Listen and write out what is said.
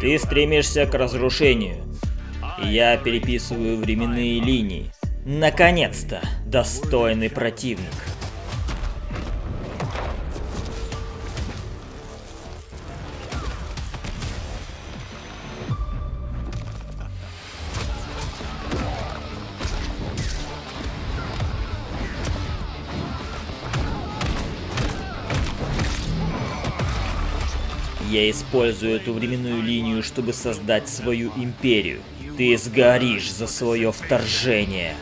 Ты стремишься к разрушению. Я переписываю временные линии. Наконец-то, достойный противник. Я использую эту временную линию, чтобы создать свою империю. Ты сгоришь за свое вторжение.